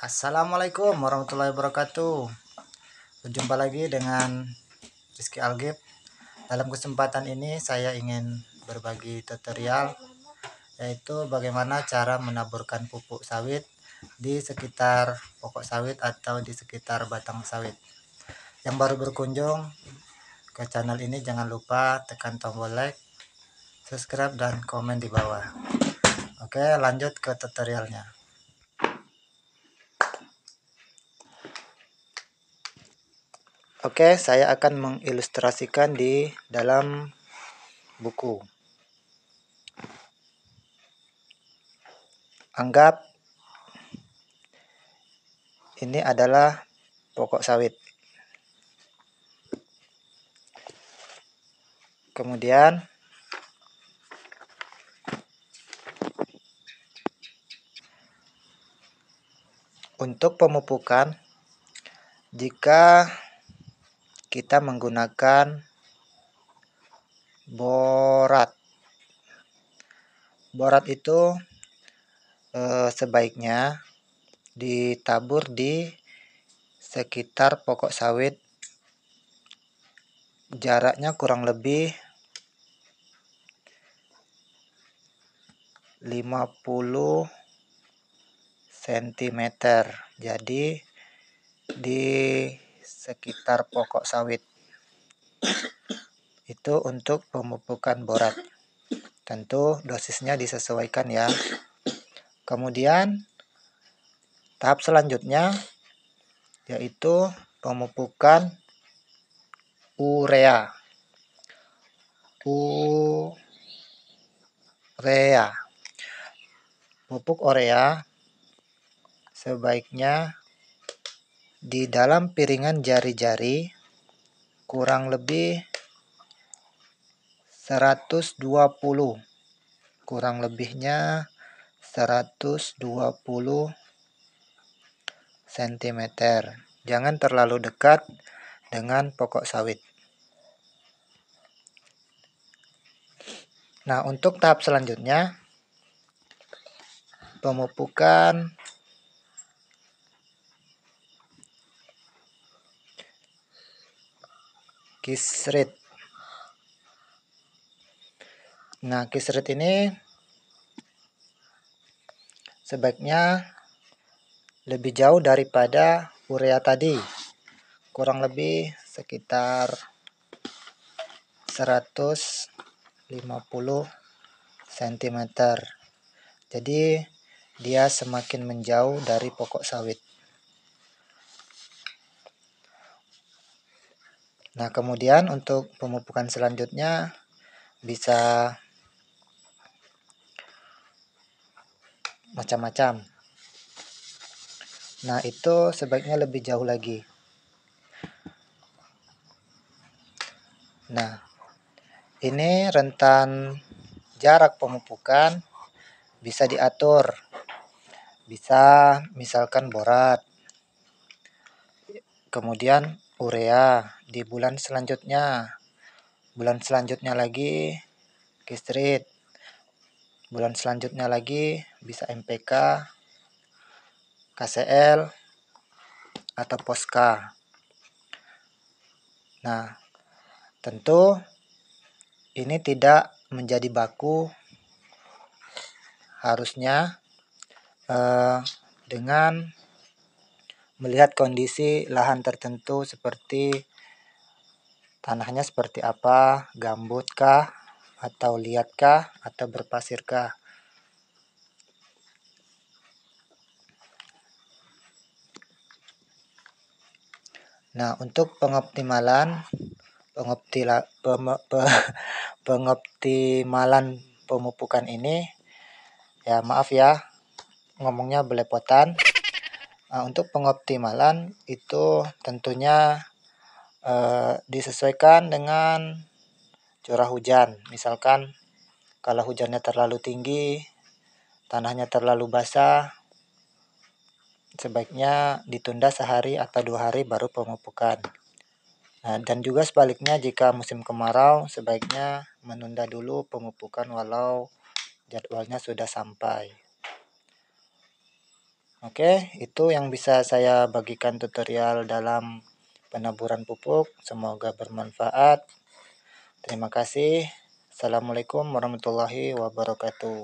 Assalamualaikum warahmatullahi wabarakatuh. Berjumpa lagi dengan Rizky Algib Dalam kesempatan ini saya ingin berbagi tutorial Yaitu bagaimana cara menaburkan pupuk sawit Di sekitar pokok sawit atau di sekitar batang sawit. Yang baru berkunjung ke channel ini jangan lupa tekan tombol like Subscribe dan komen di bawah. Oke lanjut ke tutorialnya Oke, saya akan mengilustrasikan di dalam buku. Anggap ini adalah pokok sawit. Kemudian untuk pemupukan jika kita menggunakan borat. Borat itu eh, sebaiknya ditabur di sekitar pokok sawit jaraknya kurang lebih 50 cm. Jadi di sekitar pokok sawit. Itu untuk pemupukan borat. Tentu dosisnya disesuaikan ya. Kemudian tahap selanjutnya yaitu pemupukan urea. Urea. Pupuk urea sebaiknya di dalam piringan jari-jari kurang lebih 120 kurang lebihnya 120 cm jangan terlalu dekat dengan pokok sawit. Nah untuk tahap selanjutnya pemupukan kisrit. Nah, kisrit ini sebaiknya lebih jauh daripada urea tadi. Kurang lebih sekitar 150 cm. Jadi dia semakin menjauh dari pokok sawit. Nah, kemudian untuk pemupukan selanjutnya bisa macam-macam. Nah, itu sebaiknya lebih jauh lagi. Nah, ini rentan jarak pemupukan bisa diatur. Bisa misalkan borat. Kemudian urea di bulan selanjutnya. Bulan selanjutnya lagi Kistrit. Bulan selanjutnya lagi bisa MPK, KCL, atau Poska. Nah, tentu ini tidak menjadi baku harusnya eh, dengan melihat kondisi lahan tertentu seperti Tanahnya seperti apa? Gambut kah? Atau liat kah? Atau berpasir kah? Nah, untuk pengoptimalan pengoptila, pem, pe, pengoptimalan pemupukan ini ya maaf ya ngomongnya belepotan. Nah, untuk pengoptimalan itu tentunya uh, disesuaikan dengan curah hujan. Misalkan kalau hujannya terlalu tinggi, tanahnya terlalu basah, sebaiknya ditunda sehari atau dua hari baru pemupukan. Nah, dan juga sebaliknya jika musim kemarau sebaiknya menunda dulu pemupukan walau jadwalnya sudah sampai. Oke, itu yang bisa saya bagikan tutorial dalam penaburan pupuk. Semoga bermanfaat. Terima kasih. Assalamualaikum warahmatullahi wabarakatuh.